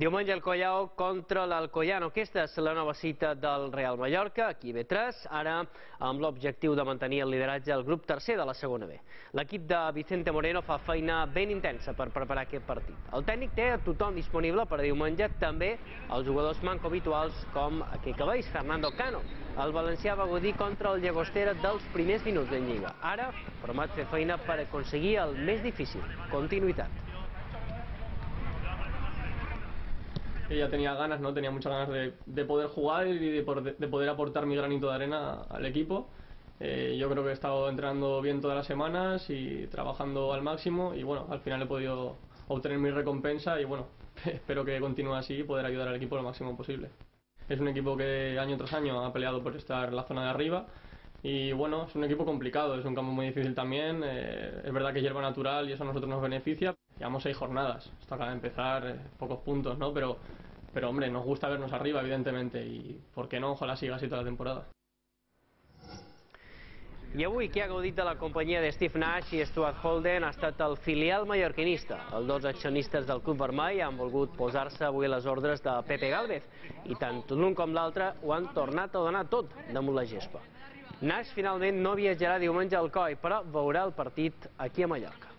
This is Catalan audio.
Diumenge el Collao contra l'Alcoyano. Aquesta és la nova cita del Real Mallorca, aquí B3, ara amb l'objectiu de mantenir el lideratge al grup tercer de la segona B. L'equip de Vicente Moreno fa feina ben intensa per preparar aquest partit. El tècnic té a tothom disponible per diumenge, també els jugadors manco habituals com que veus, Fernando Cano. El valencià va gaudir contra el Llagostera dels primers minuts en Lliga. Ara promet fer feina per aconseguir el més difícil, continuïtat. Que ya tenía ganas, ¿no? Tenía muchas ganas de, de poder jugar y de, de, poder aportar mi granito de arena al equipo. Eh, yo creo que he estado entrenando bien todas las semanas y trabajando al máximo y bueno, al final he podido obtener mi recompensa y bueno, espero que continúe así y poder ayudar al equipo lo máximo posible. Es un equipo que año tras año ha peleado por estar en la zona de arriba y bueno, es un equipo complicado, es un campo muy difícil también, eh, es verdad que hierba natural y eso a nosotros nos beneficia. Llevamos seis jornadas, esto acaba de empezar, eh, pocos puntos, ¿no? Pero, pero hombre, nos gusta vernos arriba, evidentemente, y ¿por qué no? Ojalá siga así toda la temporada. I avui qui ha gaudit de la companyia de Steve Nash i Stuart Holden ha estat el filial mallorquinista. Els dos accionistes del Club Vermell han volgut posar-se avui a les ordres de Pepe Galvez i tant l'un com l'altre ho han tornat a donar tot damunt la gespa. Nash finalment no viatjarà diumenge al COI, però veurà el partit aquí a Mallorca.